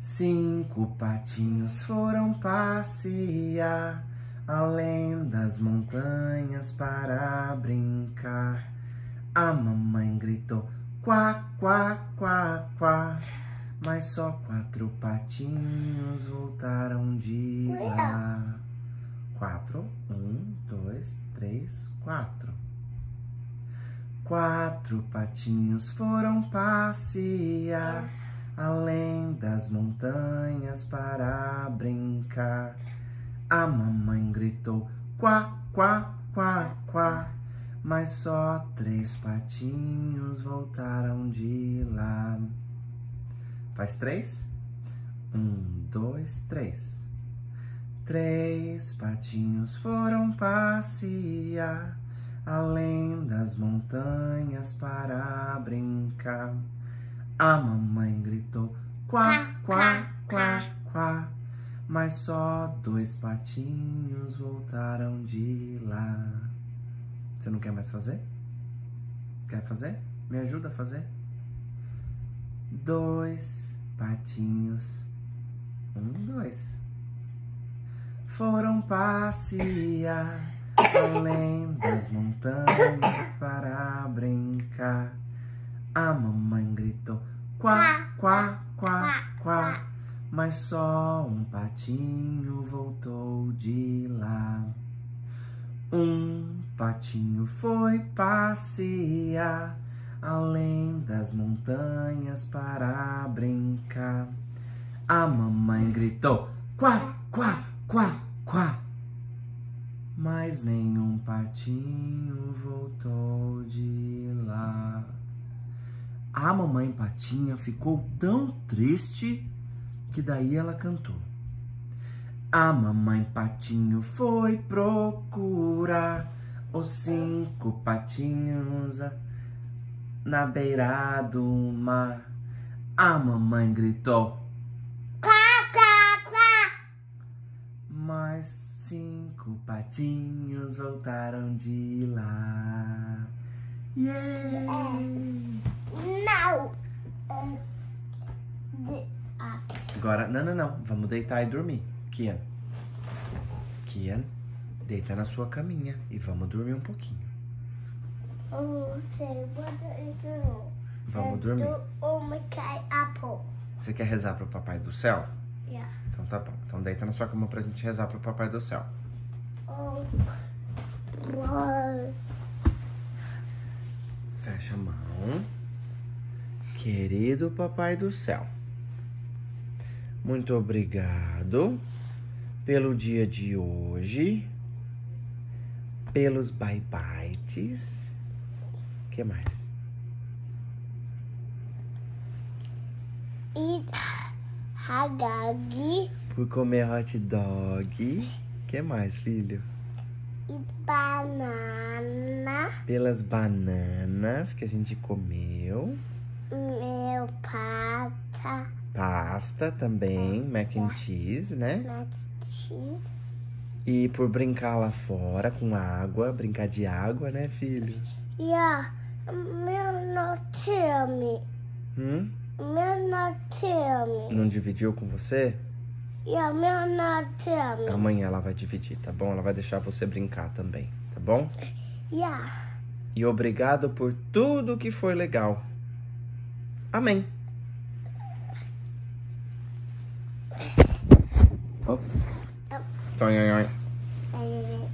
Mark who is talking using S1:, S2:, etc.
S1: Cinco patinhos foram passear além das montanhas para brincar. A mamãe gritou quá, quá, quá, quá. Mas só quatro patinhos voltaram de lá. Quatro, um, dois, três, quatro. Quatro patinhos foram passear além das montanhas para brincar. A mamãe gritou quá, quá, quá, quá, mas só três patinhos voltaram de lá. Faz três? Um, dois, três. Três patinhos foram passear além das montanhas para brincar. A mamãe gritou quá, quá, quá, quá, mas só dois patinhos voltaram de lá. Você não quer mais fazer? Quer fazer? Me ajuda a fazer? Dois patinhos. Um, dois. Foram passear além das montanhas para brincar. A mamãe gritou quá, quá, quá, quá, mas só um patinho voltou de lá. Um patinho foi passear além das montanhas para brincar. A mamãe gritou quá, quá, quá, quá, mas nenhum patinho voltou de lá. A mamãe Patinha ficou tão triste que daí ela cantou. A mamãe Patinho foi procurar os cinco patinhos na beira do mar. A mamãe gritou.
S2: Quá, quá.
S1: Mas cinco patinhos voltaram de lá. Yay!
S2: Não. De- ah,
S1: Agora, não, não, não. Vamos deitar e dormir. Kian. Kian, deita na sua caminha e vamos dormir um pouquinho. Vamos dormir. Você quer rezar pro Papai do Céu?
S2: Yeah.
S1: Então tá bom. Então deita na sua cama pra gente rezar pro Papai do Céu.
S2: Oh.
S1: Fecha a mão. Querido Papai do Céu, muito obrigado pelo dia de hoje, pelos bye-bytes. que mais?
S2: Eat hagagi.
S1: Por comer hot dog. que mais, filho?
S2: Eat banana.
S1: Pelas bananas que a gente comeu.
S2: Meu pata.
S1: Pasta também, mac and cheese, né?
S2: Mac cheese.
S1: E por brincar lá fora com água, brincar de água, né, filho?
S2: Yeah. Meu notame.
S1: Hum?
S2: Meu notame.
S1: Não dividiu com você?
S2: Yeah, meu notame.
S1: Amanhã ela vai dividir, tá bom? Ela vai deixar você brincar também, tá bom?
S2: Yeah.
S1: E obrigado por tudo que foi legal. Amém. Oops. Oh.
S2: Doing it.